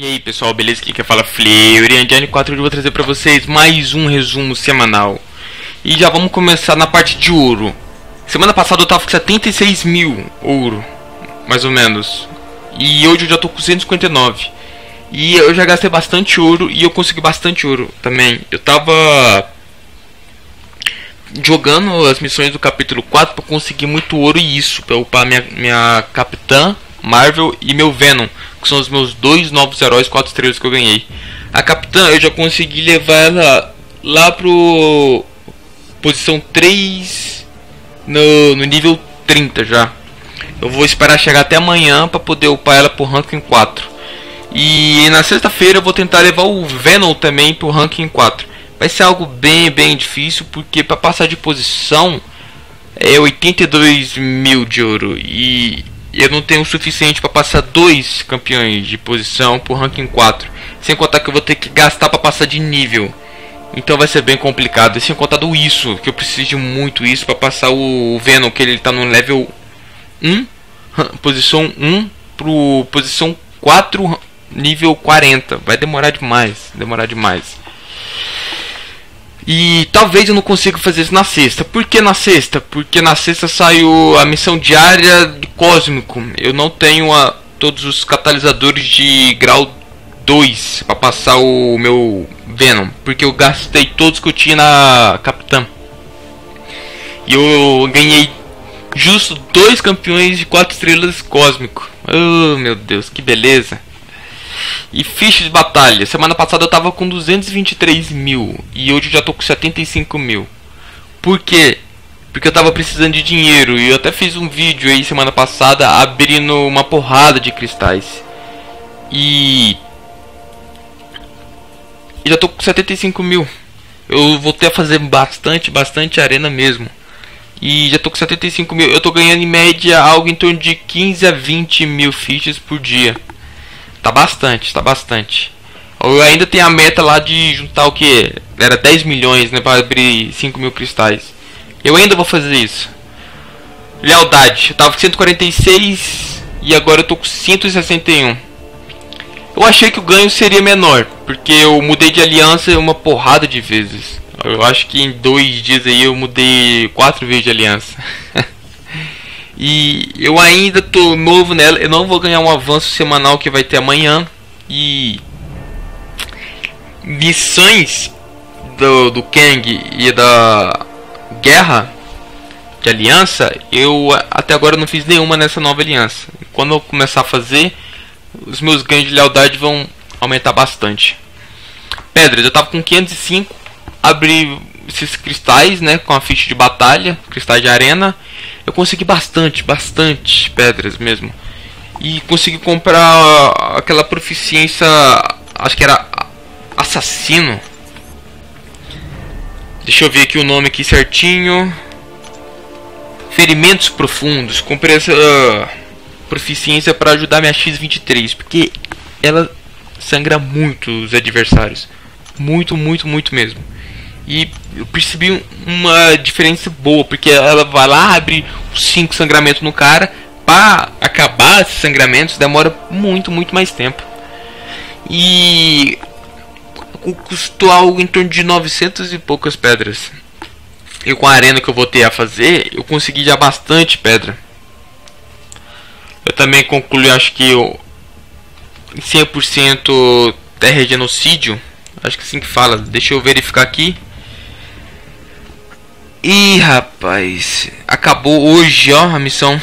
E aí pessoal, beleza? Aqui quem fala Fleury Andiane 4 eu vou trazer pra vocês mais um resumo semanal. E já vamos começar na parte de ouro. Semana passada eu tava com 76 mil ouro, mais ou menos. E hoje eu já tô com 159 E eu já gastei bastante ouro e eu consegui bastante ouro também. Eu tava jogando as missões do capítulo 4 para conseguir muito ouro e isso Pra upar minha, minha capitã Marvel e meu Venom, que são os meus dois novos heróis 4 estrelas que eu ganhei. A Capitã eu já consegui levar ela lá pro posição 3 no, no nível 30 já. Eu vou esperar chegar até amanhã para poder upar ela pro ranking 4. E na sexta-feira eu vou tentar levar o Venom também pro ranking 4. Vai ser algo bem, bem difícil porque para passar de posição é 82 mil de ouro e eu não tenho o suficiente para passar dois campeões de posição por ranking 4. Sem contar que eu vou ter que gastar para passar de nível. Então vai ser bem complicado. E sem contar do isso, que eu preciso de muito isso para passar o Venom, que ele está no level 1, posição 1 pro posição 4, nível 40. Vai demorar demais, demorar demais. E talvez eu não consiga fazer isso na sexta. Por que na sexta? Porque na sexta saiu a missão diária do Cósmico. Eu não tenho a, todos os catalisadores de grau 2 para passar o meu Venom. Porque eu gastei todos que eu tinha na Capitã. E eu ganhei justo dois campeões de 4 estrelas cósmico. Oh meu Deus, que beleza! E fichas de batalha. Semana passada eu tava com 223 mil. E hoje eu já tô com 75 mil. Por quê? Porque eu tava precisando de dinheiro. E eu até fiz um vídeo aí semana passada abrindo uma porrada de cristais. E. E já tô com 75 mil. Eu voltei a fazer bastante, bastante arena mesmo. E já tô com 75 mil. Eu tô ganhando em média algo em torno de 15 a 20 mil fichas por dia. Tá bastante, tá bastante. Eu ainda tenho a meta lá de juntar o que? Era 10 milhões, né? Para abrir 5 mil cristais. Eu ainda vou fazer isso. Lealdade. Eu tava com 146 e agora eu tô com 161. Eu achei que o ganho seria menor, porque eu mudei de aliança uma porrada de vezes. Eu acho que em dois dias aí eu mudei quatro vezes de aliança. E eu ainda tô novo nela, eu não vou ganhar um avanço semanal que vai ter amanhã. E missões do, do Kang e da guerra de aliança, eu até agora não fiz nenhuma nessa nova aliança. Quando eu começar a fazer, os meus ganhos de lealdade vão aumentar bastante. Pedras, eu tava com 505, abri esses cristais, né, com a ficha de batalha, cristais de arena eu consegui bastante, bastante pedras mesmo. E consegui comprar aquela proficiência, acho que era assassino. Deixa eu ver aqui o nome aqui certinho. Ferimentos profundos. Comprei essa uh, proficiência para ajudar minha X23, porque ela sangra muito os adversários. Muito, muito, muito mesmo. E eu percebi uma diferença boa, porque ela vai lá, abre 5 sangramentos no cara, para acabar esses sangramentos demora muito, muito mais tempo. E custou algo em torno de 900 e poucas pedras. E com a arena que eu voltei a fazer, eu consegui já bastante pedra. Eu também concluí, acho que eu, 100% terra genocídio. Acho que assim que fala. Deixa eu verificar aqui. Ih, rapaz. Acabou hoje, ó, a missão.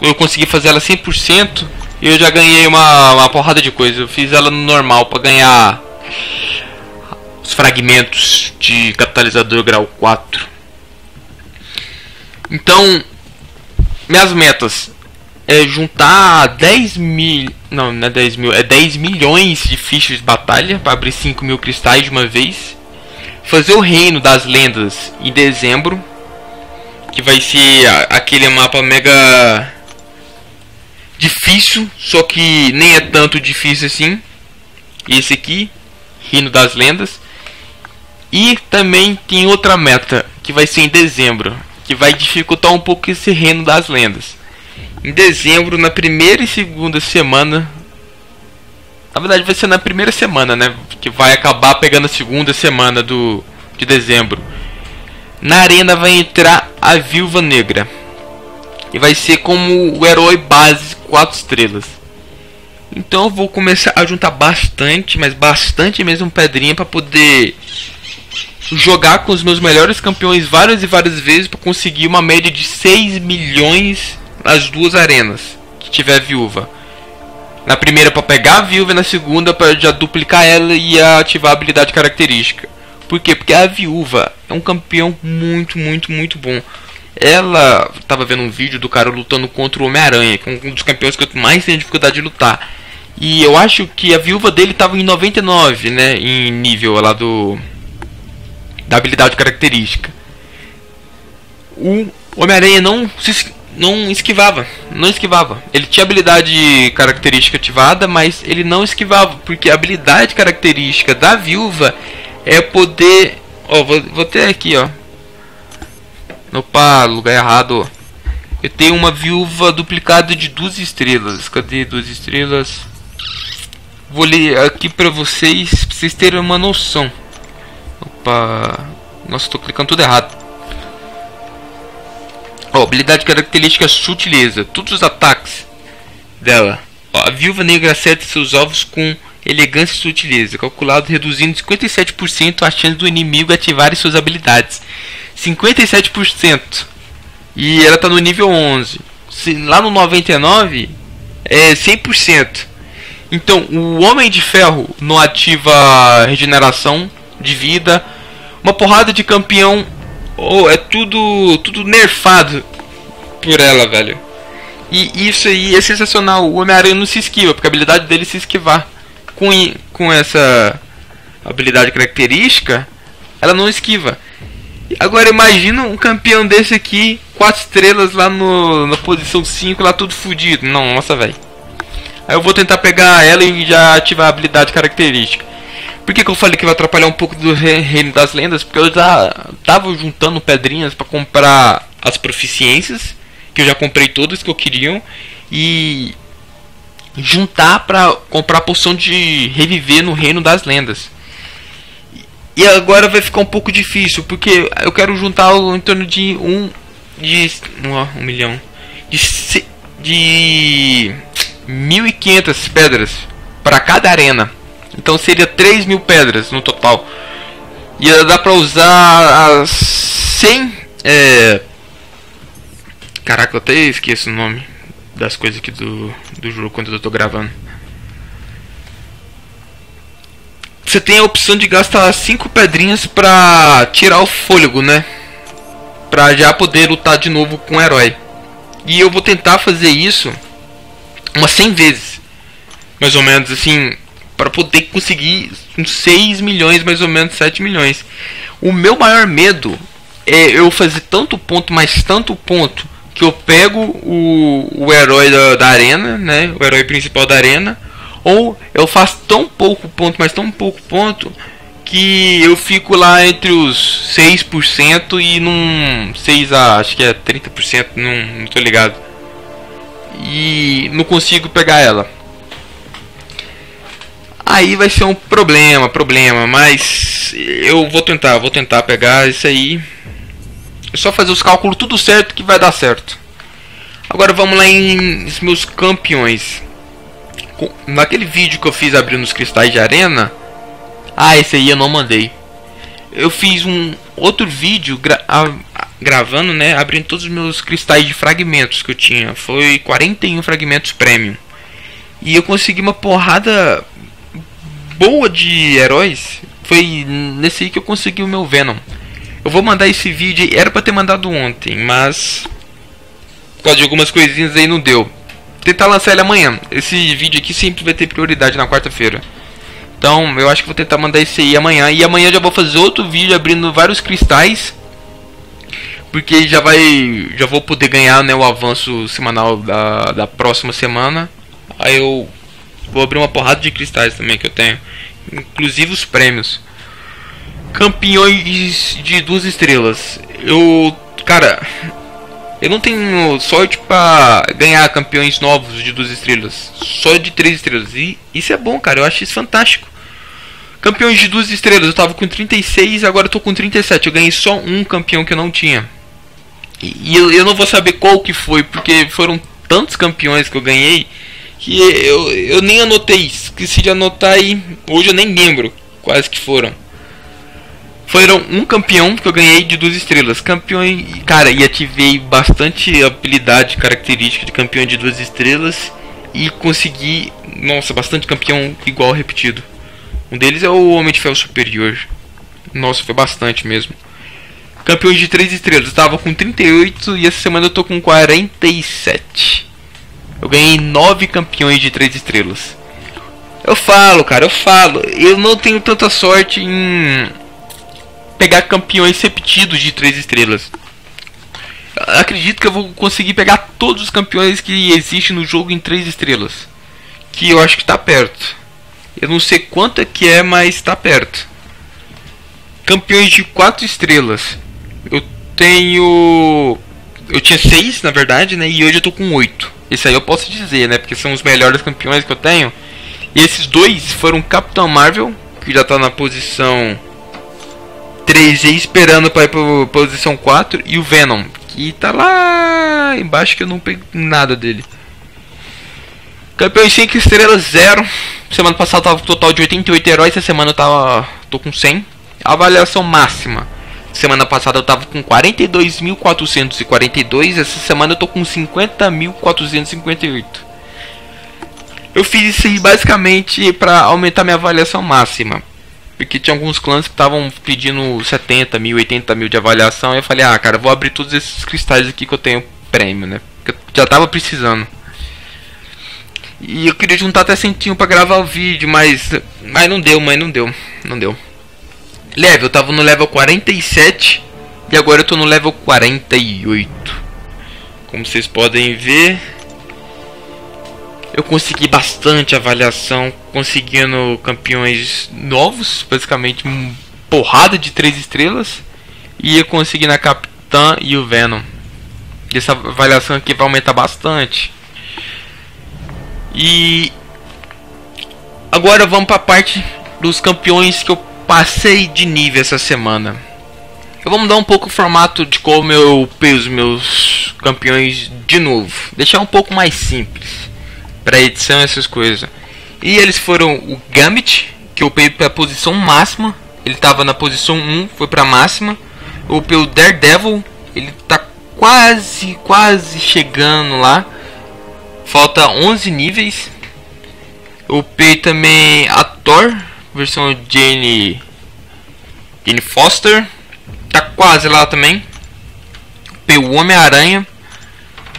Eu consegui fazer ela 100% e eu já ganhei uma, uma porrada de coisa. Eu fiz ela no normal para ganhar os fragmentos de catalisador grau 4. Então, minhas metas é juntar 10 mil. Não, não é 10 mil, é 10 milhões de fichas de batalha para abrir 5 mil cristais de uma vez fazer o Reino das Lendas em dezembro, que vai ser aquele mapa mega difícil, só que nem é tanto difícil assim. Esse aqui, Reino das Lendas. E também tem outra meta que vai ser em dezembro, que vai dificultar um pouco esse Reino das Lendas. Em dezembro, na primeira e segunda semana Na verdade vai ser na primeira semana, né? Que vai acabar pegando a segunda semana do de dezembro. Na arena vai entrar a Viúva Negra. E vai ser como o herói base 4 estrelas. Então eu vou começar a juntar bastante, mas bastante mesmo pedrinha para poder jogar com os meus melhores campeões várias e várias vezes para conseguir uma média de 6 milhões nas duas arenas que tiver viúva. Na primeira para pegar a viúva e na segunda para já duplicar ela e ativar a habilidade característica. Por quê? Porque a viúva é um campeão muito, muito, muito bom. Ela tava vendo um vídeo do cara lutando contra o Homem-Aranha, que é um dos campeões que eu mais tenho dificuldade de lutar. E eu acho que a viúva dele tava em 99, né, em nível lá do da habilidade característica. O Homem-Aranha não se não esquivava, não esquivava. Ele tinha habilidade característica ativada, mas ele não esquivava, porque a habilidade característica da viúva é poder, ó, vou, vou ter aqui, ó. Opa, lugar errado. Eu tenho uma viúva duplicada de duas estrelas. Cadê duas estrelas? Vou ler aqui pra vocês, pra vocês terem uma noção. Opa, nossa, tô clicando tudo errado. Ó, habilidade característica sutileza. Todos os ataques dela. A viúva negra acerta seus alvos com elegância e sutileza, calculado reduzindo 57% a chance do inimigo ativar suas habilidades. 57%. E ela está no nível 11. Se, lá no 99 é 100%. Então, o Homem de Ferro não ativa regeneração de vida. Uma porrada de campeão oh, é tudo tudo nerfado por ela, velho. E isso aí é sensacional. O Homem-Aranha não se esquiva, porque a habilidade dele é se esquivar. Com, com essa habilidade característica, ela não esquiva. Agora imagina um campeão desse aqui, 4 estrelas lá no, na posição 5, lá tudo fudido. Não, nossa, velho. Aí eu vou tentar pegar ela e já ativar a habilidade característica. Por que, que eu falei que vai atrapalhar um pouco do Reino das Lendas? Porque eu já tava juntando pedrinhas para comprar as proficiências, que eu já comprei todas que eu queria, e juntar para comprar a poção de reviver no Reino das Lendas. E agora vai ficar um pouco difícil, porque eu quero juntar em torno de um de um, um milhão de de 1.500 pedras para cada arena. Então seria 3 mil pedras no total. E dá pra usar as 100. É... Caraca, eu até esqueço o nome das coisas aqui do, do jogo quando eu tô gravando. Você tem a opção de gastar 5 pedrinhas pra tirar o fôlego, né? Pra já poder lutar de novo com o herói. E eu vou tentar fazer isso umas 100 vezes. Mais ou menos assim para poder conseguir uns 6 milhões, mais ou menos 7 milhões. O meu maior medo é eu fazer tanto ponto, mais tanto ponto, que eu pego o, o herói da, da arena, né? O herói principal da arena. Ou eu faço tão pouco ponto, mas tão pouco ponto, que eu fico lá entre os 6% e num 6 a acho que é 30%, não, não tô ligado. E não consigo pegar ela aí vai ser um problema, problema, mas eu vou tentar, vou tentar pegar isso aí. É só fazer os cálculos tudo certo que vai dar certo. Agora vamos lá em meus campeões. Naquele vídeo que eu fiz abrindo os cristais de arena, ah, esse aí eu não mandei. Eu fiz um outro vídeo gra gravando, né, abrindo todos os meus cristais de fragmentos que eu tinha. Foi 41 fragmentos premium. E eu consegui uma porrada boa de heróis foi nesse aí que eu consegui o meu Venom. Eu vou mandar esse vídeo, era para ter mandado ontem, mas por causa de algumas coisinhas aí não deu. Tentar lançar ele amanhã. Esse vídeo aqui sempre vai ter prioridade na quarta-feira. Então, eu acho que vou tentar mandar esse aí amanhã. E amanhã já vou fazer outro vídeo abrindo vários cristais. Porque já vai. Já vou poder ganhar né, o avanço semanal da, da próxima semana. Aí eu Vou abrir uma porrada de cristais também que eu tenho. Inclusive os prêmios. Campeões de duas estrelas. Eu. Cara. Eu não tenho sorte para ganhar campeões novos de duas estrelas, só de três estrelas. E isso é bom, cara. Eu acho isso fantástico. Campeões de duas estrelas, eu tava com 36, agora eu tô com 37. Eu ganhei só um campeão que eu não tinha. E, e eu, eu, não vou saber qual que foi, porque foram tantos campeões que eu ganhei que eu, eu nem anotei. Esqueci de anotar aí. Hoje eu nem lembro quais que foram. Foram um campeão que eu ganhei de duas estrelas. Campeão, cara, e ativei bastante habilidade característica de campeão de duas estrelas e consegui, nossa, bastante campeão igual repetido. Um deles é o Homem de Ferro Superior. Nossa, foi bastante mesmo. Campeões de três estrelas, eu tava com 38 e essa semana eu tô com 47. Eu ganhei nove campeões de três estrelas. Eu falo, cara, eu falo. Eu não tenho tanta sorte em pegar campeões repetidos de 3 estrelas. Acredito que eu vou conseguir pegar todos os campeões que existem no jogo em 3 estrelas. Que eu acho que está perto. Eu não sei quanto é que é, mas está perto. Campeões de 4 estrelas. Eu tenho. Eu tinha 6 na verdade, né? E hoje eu tô com 8. Esse aí eu posso dizer, né? Porque são os melhores campeões que eu tenho. E esses dois foram Capitão Marvel, que já está na posição 3 esperando para ir para posição 4 e o Venom, que tá lá embaixo que eu não peguei nada dele. Campeão 5 estrelas 0. Semana passada tava com total de 88 heróis, essa semana eu tava tô com 100. Avaliação máxima. Semana passada eu tava com 42.442, essa semana eu tô com 50.458. Eu fiz isso basicamente para aumentar minha avaliação máxima. Porque tinha alguns clãs que estavam pedindo 70 mil, 80 mil de avaliação. E eu falei, ah, cara, vou abrir todos esses cristais aqui que eu tenho prêmio, né? Porque eu já tava precisando. E eu queria juntar até centinho para gravar o vídeo, mas. Mas não deu, mas não deu. Não deu. Level, eu tava no level 47 e agora eu tô no level 48. Como vocês podem ver, eu consegui bastante avaliação, conseguindo campeões novos, basicamente uma porrada de três estrelas. E eu consegui na Capitã e o Venom. E essa avaliação aqui vai aumentar bastante. E agora vamos para a parte dos campeões que eu passei de nível essa semana. Eu vou mudar um pouco o formato de como eu peso meus campeões de novo. Deixar um pouco mais simples para edição essas coisas. E eles foram o Gambit, que eu peguei para posição máxima. Ele estava na posição 1, foi para máxima. Eu peguei o Daredevil, ele tá quase, quase chegando lá. Falta 11 níveis. Eu peguei também a Thor, versão Jane Jane Foster, tá quase lá também. O Homem-Aranha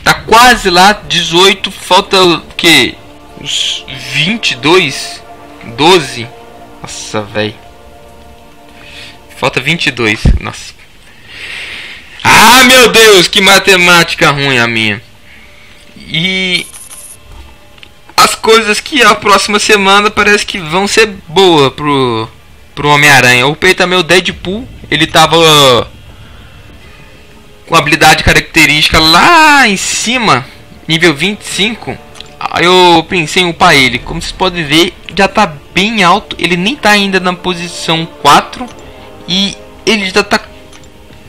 Tá quase lá, 18, falta o que? Uns 22, 12. Nossa, velho. Falta 22. Nossa. Ah, meu Deus, que matemática ruim a minha. E coisas que a próxima semana parece que vão ser boa pro pro Homem-Aranha. O Pei também o Deadpool, ele tava com habilidade característica lá em cima, nível 25. Aí eu pensei em upar ele. Como vocês podem ver, já está bem alto. Ele nem está ainda na posição 4. E ele já está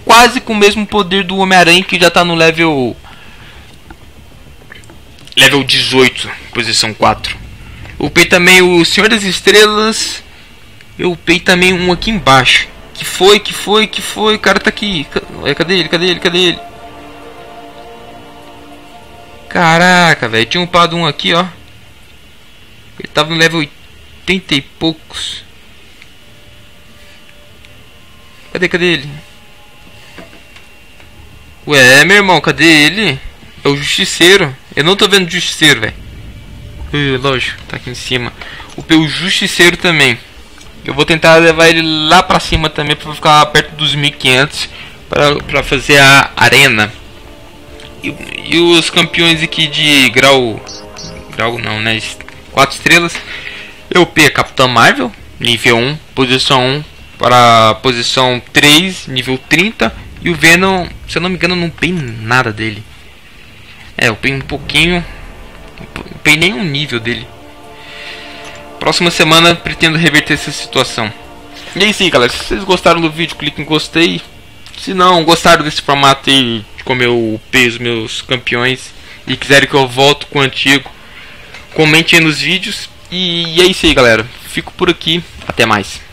quase com o mesmo poder do Homem-Aranha, que já está no level. Level 18, posição 4. Upei também o Senhor das Estrelas. Eu upei também um aqui embaixo. Que foi, que foi, que foi? O cara tá aqui. Cadê ele? Cadê ele? Cadê ele? Caraca, velho. Tinha um pado um aqui, ó. Ele tava no level 80 e poucos. Cadê, cadê ele? Ué, meu irmão, cadê ele? É o justiceiro. Eu não tô vendo o justiceiro, velho. Uh, lógico, tá aqui em cima. O P, o justiceiro também. Eu vou tentar levar ele lá pra cima também para ficar perto dos 1500 para fazer a arena. E, e, os campeões aqui de grau grau não, né? 4 estrelas. Eu P Capitão Marvel, nível 1, posição 1 para posição 3, nível 30. E o Venom, se eu não me engano, não tem nada dele. É, eu penho um pouquinho. Não nem um nível dele. Próxima semana pretendo reverter essa situação. E é isso aí, galera. Se vocês gostaram do vídeo, clique em gostei. Se não, gostaram desse formato aí de como eu peso meus campeões e quiserem que eu volte com o antigo, comentem aí nos vídeos. E é isso aí, galera. Fico por aqui. Até mais.